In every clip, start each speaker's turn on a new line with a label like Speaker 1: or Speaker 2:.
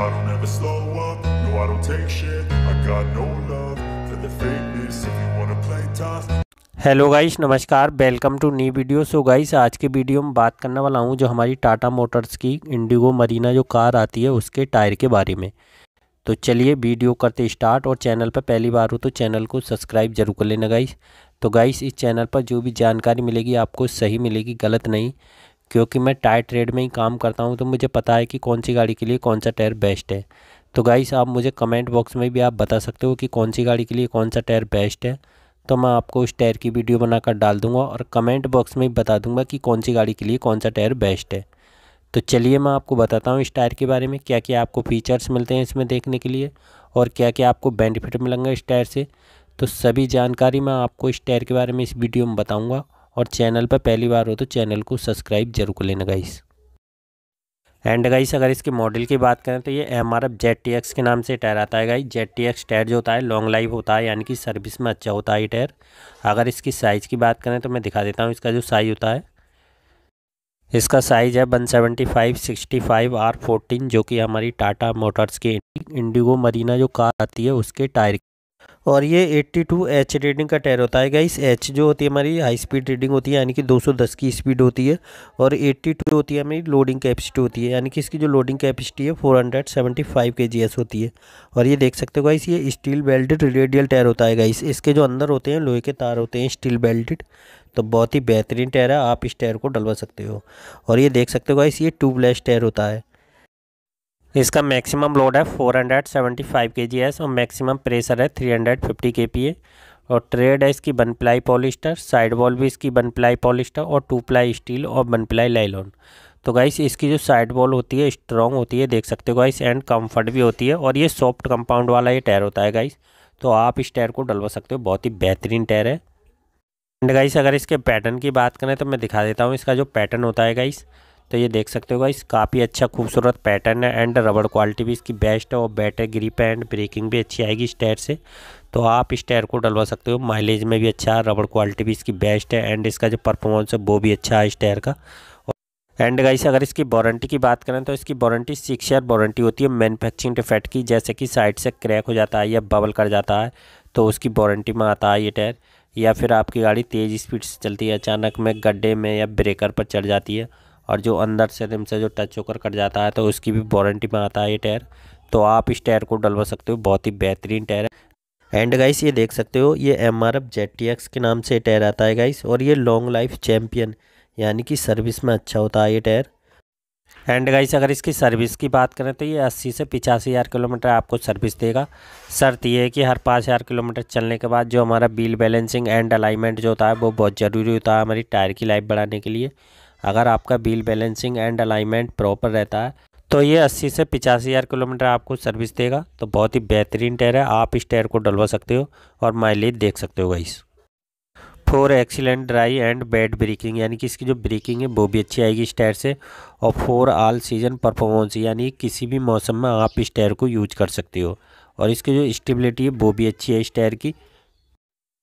Speaker 1: I don't ever slow up, no I don't take shit. I got no love for the fakeness. If you wanna play tough.
Speaker 2: Hello guys नमस्कार welcome to new video so guys आज के video में बात करने वाला हूँ जो हमारी टाटा मोटर्स की इंडिगो मरीना जो कार आती है उसके टायर के बारे में। तो चलिए वीडियो करते स्टार्ट और चैनल पर पहली बार हो तो चैनल को सब्सक्राइब ज़रूर कर लेना गाइस तो गाइस इस चैनल पर जो भी जानकारी मिलेगी आपको सही मिलेगी गलत नहीं। क्योंकि मैं टायर ट्रेड में ही काम करता हूँ तो मुझे पता है कि कौन सी गाड़ी के लिए कौन सा टायर बेस्ट है। तो गाइस आप मुझे कमेंट बॉक्स में भी आप बता सकते हो कि कौन सी गाड़ी के लिए कौन सा टायर बेस्ट है। तो मैं आपको उस टायर की वीडियो बनाकर डाल दूँगा और कमेंट बॉक्स में बता दूँगा कि कौन सी गाड़ी के लिए कौन सा टायर बेस्ट है। तो चलिए मैं आपको बताता हूँ इस टायर के बारे में क्या क्या आपको फीचर्स मिलते हैं इसमें देखने के लिए और क्या क्या आपको बेनिफिट मिलेंगे इस टायर से। तो सभी जानकारी मैं आपको इस टायर के बारे में इस वीडियो में बताऊँगा। और चैनल पर पहली बार हो तो चैनल को सब्सक्राइब ज़रूर कर लेना गाइस एंड गाइस अगर इसके मॉडल की बात करें तो ये M R F T X के नाम से टायर आता है guys Z T X tyre जो होता है लॉन्ग लाइफ होता है, यानी कि सर्विस में अच्छा होता है ये टायर अगर इसकी साइज़ की बात करें तो मैं दिखा देता हूँ, इसका जो साइज़ होता है. इसका साइज़ है one seventy five sixty five R fourteen जो कि हमारी टाटा मोटर्स के इंडिगो मरीना जो कार आती है, उसके टायर और ये 82 एच रेटिंग का टायर होता है गाइस एच जो होती है हमारी हाई स्पीड रेटिंग होती है, यानी कि 210 की स्पीड होती है, और 82 होती है हमारी लोडिंग कैपेसिटी होती है, यानी कि इसकी जो लोडिंग कैपेसिटी है 475 केजीएस होती है। और ये देख सकते हो गाइस ये स्टील बेल्टेड रेडियल टायर होता है गाइस इसके जो अंदर होते हैं, लोहे के तार होते हैं स्टील बेल्टेड तो बहुत ही बेहतरीन टायर है, आप इस टायर को डलवा सकते हो। और ये देख सकते हो गाइस ये ट्यूबलेस टायर होता है। इसका मैक्सिमम लोड है 475 केजीएस और मैक्सिमम प्रेशर है 350 केपीए और ट्रेड है इसकी one ply polyester side wall भी इसकी वन प्लाई पॉलिस्टर और टू प्लाई स्टील और वन प्लाई लाइलॉन तो गाइस इसकी जो साइड वॉल होती है स्ट्रॉन्ग होती है, देख सकते हो गाइस एंड कंफर्ट भी होती है और ये सॉफ्ट कंपाउंड वाला ये टायर होता है गाइस तो आप इस टायर को डलवा सकते हो, बहुत ही बेहतरीन टायर है। एंड गाइस अगर इसके पैटर्न की बात करें तो मैं दिखा देता हूँ, इसका जो पैटर्न होता है गाइस तो ये देख सकते हो गाइस काफ़ी अच्छा खूबसूरत पैटर्न है एंड रबड़ क्वालिटी भी इसकी बेस्ट है और बैटर ग्रिप है एंड ब्रेकिंग भी अच्छी आएगी इस टायर से। तो आप इस टायर को डलवा सकते हो माइलेज में भी अच्छा रबड़ क्वालिटी भी इसकी बेस्ट है एंड इसका जो परफॉर्मेंस है वो भी अच्छा है इस टायर का। एंड गाइस अगर इसकी वारंटी की बात करें तो इसकी वारंटी सिक्स ईयर वारंटी होती है मैनुफैक्चरिंग डिफेक्ट की, जैसे कि साइड से क्रैक हो जाता है या बबल कर जाता है तो उसकी वारंटी में आता है ये टायर। या फिर आपकी गाड़ी तेज़ स्पीड से चलती है, अचानक में गड्ढे में या ब्रेकर पर चढ़ जाती है। और जो अंदर से रिम से जो टच होकर कट जाता है तो उसकी भी वारंटी में आता है ये टायर तो आप इस टायर को डलवा सकते हो, बहुत ही बेहतरीन टायर है। एंड गाइस ये देख सकते हो, ये एम आर के नाम से टायर आता है गाइस और ये लॉन्ग लाइफ चैम्पियन यानी कि सर्विस में अच्छा होता है ये टायर एंड गाइस अगर इसकी सर्विस की बात करें तो ये 80 से पिचासी हज़ार किलोमीटर आपको सर्विस देगा। शर्त ये है कि हर पाँच हज़ार किलोमीटर चलने के बाद जो हमारा बिल बैलेंसिंग एंड अलाइनमेंट जो होता है, वो बहुत ज़रूरी होता है हमारी टायर की लाइफ बढ़ाने के लिए। अगर आपका wheel balancing and alignment proper रहता है तो ये 80 से पिचासी हज़ार किलोमीटर आपको सर्विस देगा। तो बहुत ही बेहतरीन टायर है। आप इस टायर को डलवा सकते हो और माइलेज देख सकते हो guys. For excellent dry and bad braking, यानी कि इसकी जो ब्रेकिंग है वो भी अच्छी आएगी इस टायर से। और फोर आल सीज़न परफॉर्मेंस, यानी किसी भी मौसम में आप इस टायर को यूज़ कर सकते हो। और इसकी जो स्टेबिलिटी है वो भी अच्छी है इस टायर की।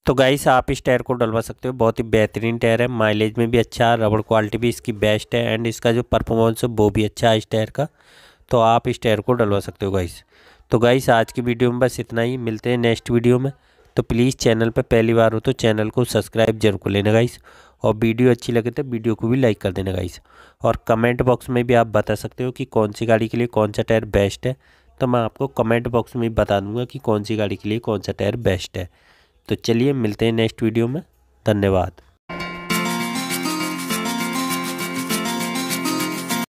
Speaker 2: तो गाइस आप इस टायर को डलवा सकते हो। बहुत ही बेहतरीन टायर है। माइलेज में भी अच्छा रबड़ क्वालिटी भी इसकी बेस्ट है एंड इसका जो परफॉर्मेंस है, वो भी अच्छा है इस टायर का। तो आप इस टायर को डलवा सकते हो गाइस तो गाइस आज की वीडियो में बस इतना ही। मिलते हैं नेक्स्ट वीडियो में। तो प्लीज़ चैनल पर पहली बार हो तो चैनल को सब्सक्राइब ज़रूर कर लेना गाइस और वीडियो अच्छी लगे तो वीडियो को भी लाइक कर देना गाइस और कमेंट बॉक्स में भी आप बता सकते हो कि कौन सी गाड़ी के लिए कौन सा टायर बेस्ट है। तो मैं आपको कमेंट बॉक्स में बता दूँगा कि कौन सी गाड़ी के लिए कौन सा टायर बेस्ट है। तो चलिए मिलते हैं नेक्स्ट वीडियो में। धन्यवाद।